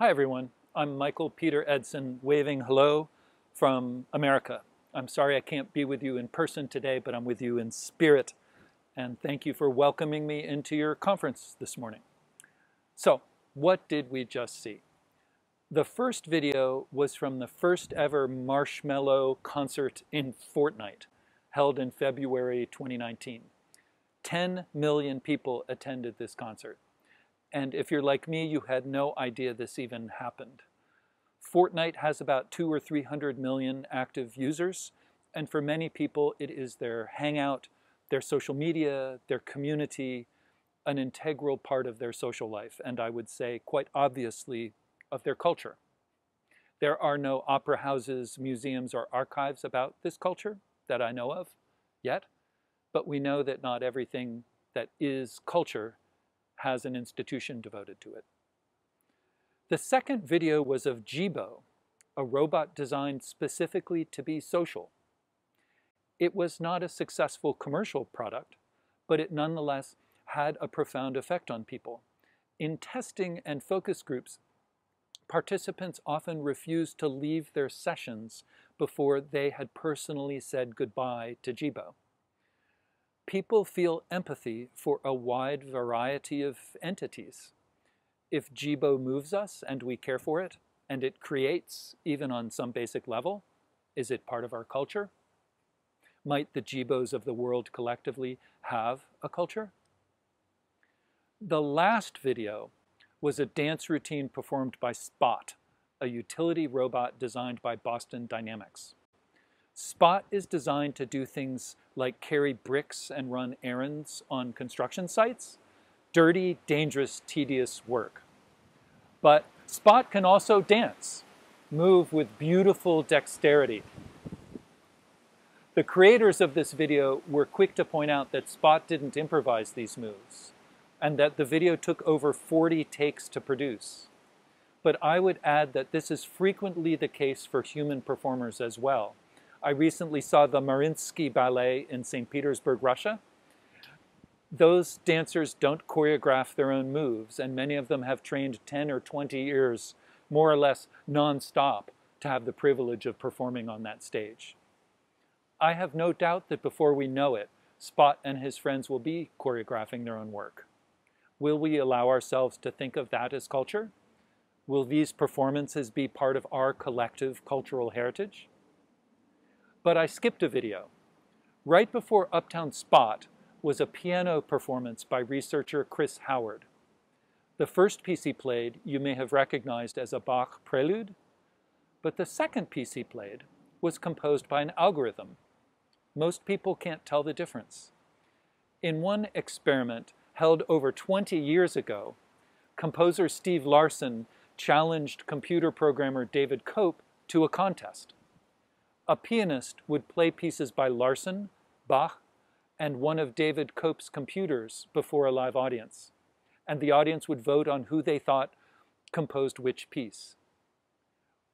Hi, everyone. I'm Michael Peter Edson, waving hello from America. I'm sorry I can't be with you in person today, but I'm with you in spirit. And thank you for welcoming me into your conference this morning. So, what did we just see? The first video was from the first ever Marshmello concert in Fortnite, held in February 2019. 10 million people attended this concert. And if you're like me, you had no idea this even happened. Fortnite has about two or 300 million active users. And for many people, it is their hangout, their social media, their community, an integral part of their social life. And I would say, quite obviously, of their culture. There are no opera houses, museums, or archives about this culture that I know of yet. But we know that not everything that is culture has an institution devoted to it. The second video was of Jibo, a robot designed specifically to be social. It was not a successful commercial product, but it nonetheless had a profound effect on people. In testing and focus groups, participants often refused to leave their sessions before they had personally said goodbye to Jibo people feel empathy for a wide variety of entities. If Jibo moves us and we care for it, and it creates, even on some basic level, is it part of our culture? Might the Jibos of the world collectively have a culture? The last video was a dance routine performed by Spot, a utility robot designed by Boston Dynamics. Spot is designed to do things like carry bricks and run errands on construction sites. Dirty, dangerous, tedious work. But Spot can also dance, move with beautiful dexterity. The creators of this video were quick to point out that Spot didn't improvise these moves, and that the video took over 40 takes to produce. But I would add that this is frequently the case for human performers as well. I recently saw the Mariinsky Ballet in St. Petersburg, Russia. Those dancers don't choreograph their own moves, and many of them have trained 10 or 20 years, more or less nonstop, to have the privilege of performing on that stage. I have no doubt that before we know it, Spot and his friends will be choreographing their own work. Will we allow ourselves to think of that as culture? Will these performances be part of our collective cultural heritage? But I skipped a video. Right before Uptown Spot was a piano performance by researcher Chris Howard. The first piece he played you may have recognized as a Bach prelude, but the second piece he played was composed by an algorithm. Most people can't tell the difference. In one experiment held over 20 years ago, composer Steve Larson challenged computer programmer David Cope to a contest a pianist would play pieces by Larson, Bach, and one of David Cope's computers before a live audience. And the audience would vote on who they thought composed which piece.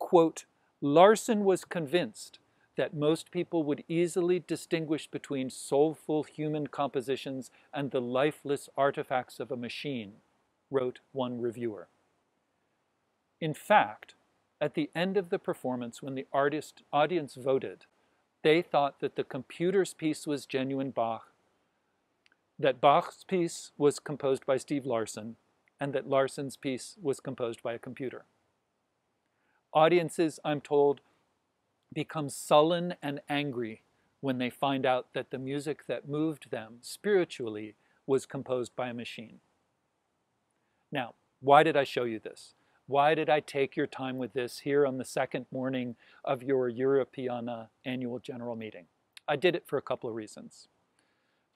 Quote, Larson was convinced that most people would easily distinguish between soulful human compositions and the lifeless artifacts of a machine, wrote one reviewer. In fact, at the end of the performance, when the artist audience voted, they thought that the computer's piece was genuine Bach, that Bach's piece was composed by Steve Larson, and that Larson's piece was composed by a computer. Audiences, I'm told, become sullen and angry when they find out that the music that moved them spiritually was composed by a machine. Now, why did I show you this? Why did I take your time with this here on the second morning of your Europeana annual general meeting? I did it for a couple of reasons.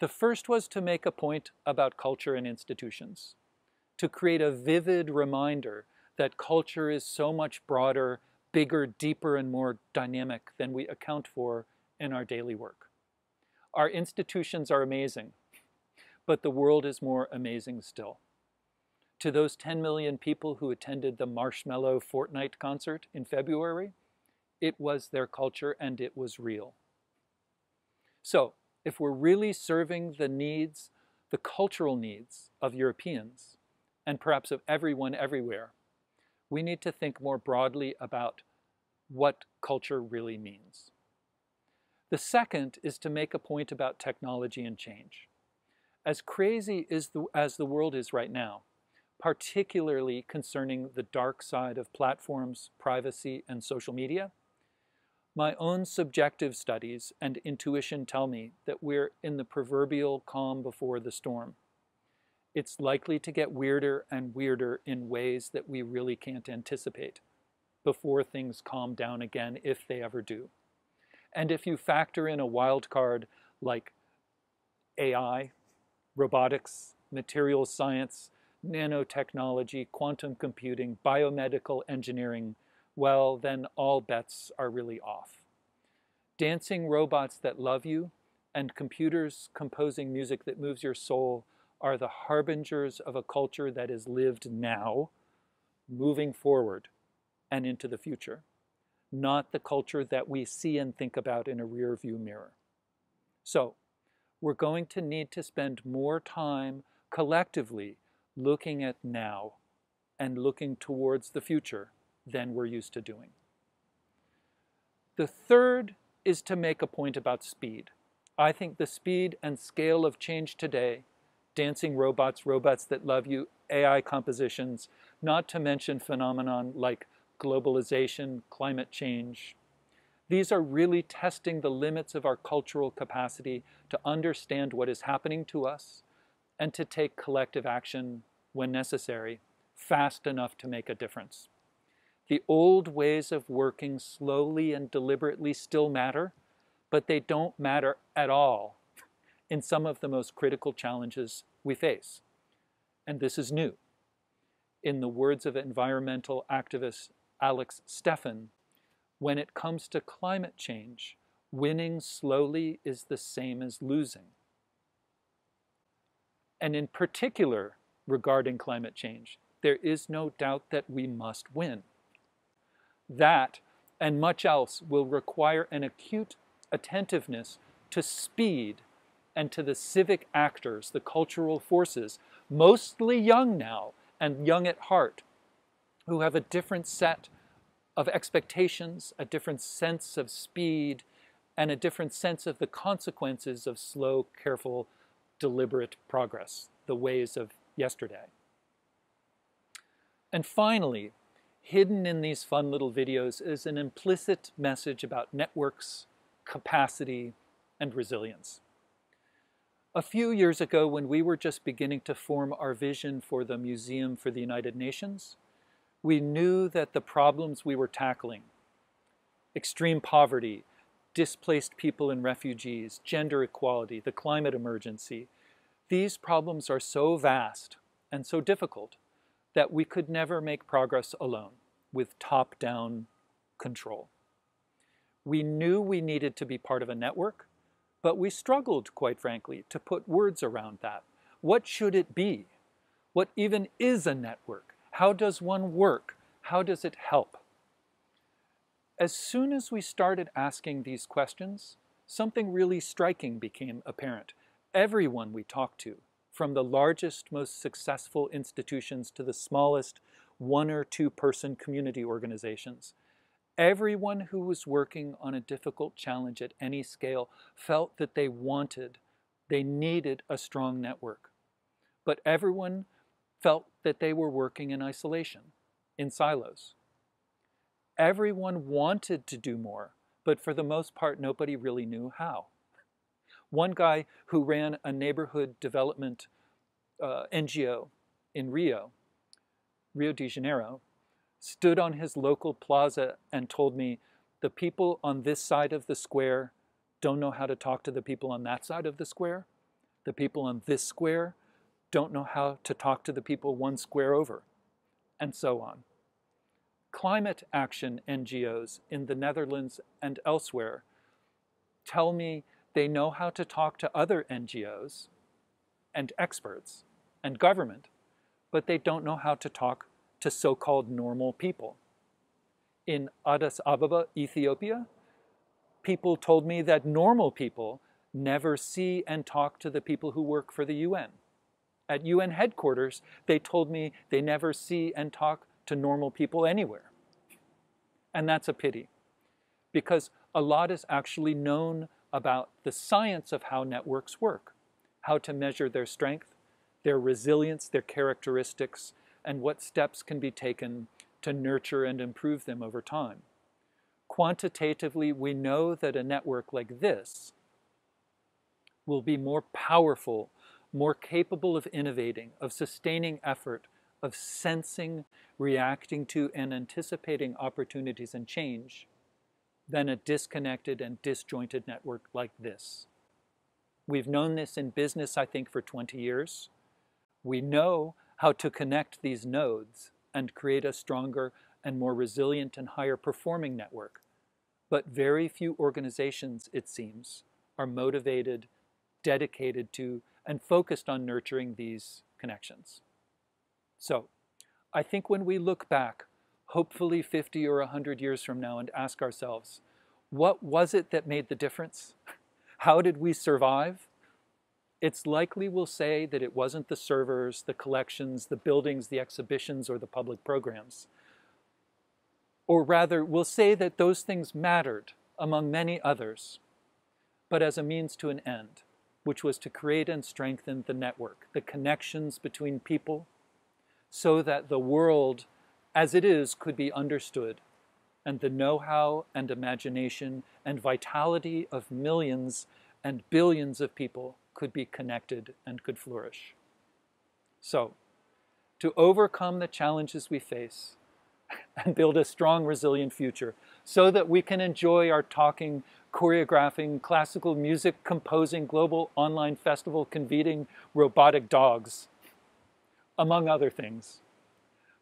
The first was to make a point about culture and institutions, to create a vivid reminder that culture is so much broader, bigger, deeper, and more dynamic than we account for in our daily work. Our institutions are amazing, but the world is more amazing still to those 10 million people who attended the Marshmello Fortnite concert in February, it was their culture and it was real. So, if we're really serving the needs, the cultural needs of Europeans, and perhaps of everyone everywhere, we need to think more broadly about what culture really means. The second is to make a point about technology and change. As crazy as the, as the world is right now, particularly concerning the dark side of platforms, privacy, and social media, my own subjective studies and intuition tell me that we're in the proverbial calm before the storm. It's likely to get weirder and weirder in ways that we really can't anticipate before things calm down again, if they ever do. And if you factor in a wild card like AI, robotics, materials science, nanotechnology, quantum computing, biomedical engineering, well, then all bets are really off. Dancing robots that love you and computers composing music that moves your soul are the harbingers of a culture that is lived now, moving forward and into the future, not the culture that we see and think about in a rear view mirror. So, we're going to need to spend more time collectively looking at now and looking towards the future than we're used to doing. The third is to make a point about speed. I think the speed and scale of change today, dancing robots, robots that love you, AI compositions, not to mention phenomenon like globalization, climate change. These are really testing the limits of our cultural capacity to understand what is happening to us and to take collective action when necessary, fast enough to make a difference. The old ways of working slowly and deliberately still matter, but they don't matter at all in some of the most critical challenges we face. And this is new. In the words of environmental activist Alex Steffen, when it comes to climate change, winning slowly is the same as losing. And in particular, regarding climate change, there is no doubt that we must win. That and much else will require an acute attentiveness to speed and to the civic actors, the cultural forces, mostly young now and young at heart, who have a different set of expectations, a different sense of speed, and a different sense of the consequences of slow, careful, deliberate progress, the ways of yesterday. And finally, hidden in these fun little videos is an implicit message about networks, capacity, and resilience. A few years ago, when we were just beginning to form our vision for the Museum for the United Nations, we knew that the problems we were tackling extreme poverty, displaced people and refugees, gender equality, the climate emergency these problems are so vast and so difficult that we could never make progress alone with top down control. We knew we needed to be part of a network, but we struggled, quite frankly, to put words around that. What should it be? What even is a network? How does one work? How does it help? As soon as we started asking these questions, something really striking became apparent. Everyone we talked to, from the largest, most successful institutions to the smallest one or two person community organizations. Everyone who was working on a difficult challenge at any scale felt that they wanted, they needed a strong network. But everyone felt that they were working in isolation, in silos. Everyone wanted to do more, but for the most part, nobody really knew how. One guy who ran a neighborhood development uh, NGO in Rio Rio de Janeiro, stood on his local plaza and told me, the people on this side of the square don't know how to talk to the people on that side of the square. The people on this square don't know how to talk to the people one square over, and so on. Climate action NGOs in the Netherlands and elsewhere tell me they know how to talk to other NGOs and experts and government but they don't know how to talk to so called normal people. In Addis Ababa, Ethiopia, people told me that normal people never see and talk to the people who work for the UN. At UN headquarters, they told me they never see and talk to normal people anywhere. And that's a pity because a lot is actually known about the science of how networks work, how to measure their strength, their resilience, their characteristics, and what steps can be taken to nurture and improve them over time. Quantitatively, we know that a network like this will be more powerful, more capable of innovating, of sustaining effort, of sensing, reacting to, and anticipating opportunities and change than a disconnected and disjointed network like this. We've known this in business, I think, for 20 years. We know how to connect these nodes and create a stronger and more resilient and higher performing network. But very few organizations, it seems, are motivated, dedicated to, and focused on nurturing these connections. So, I think when we look back, hopefully 50 or 100 years from now, and ask ourselves, what was it that made the difference? How did we survive? It's likely we'll say that it wasn't the servers, the collections, the buildings, the exhibitions, or the public programs. Or rather, we'll say that those things mattered among many others, but as a means to an end, which was to create and strengthen the network, the connections between people, so that the world as it is could be understood, and the know how and imagination and vitality of millions and billions of people could be connected and could flourish. So, to overcome the challenges we face and build a strong, resilient future so that we can enjoy our talking, choreographing, classical music, composing, global online festival, convening robotic dogs, among other things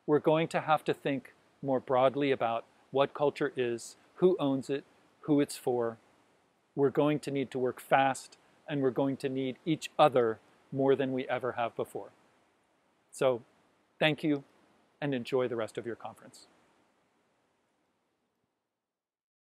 we're going to have to think more broadly about what culture is, who owns it, who it's for. We're going to need to work fast, and we're going to need each other more than we ever have before. So, thank you, and enjoy the rest of your conference.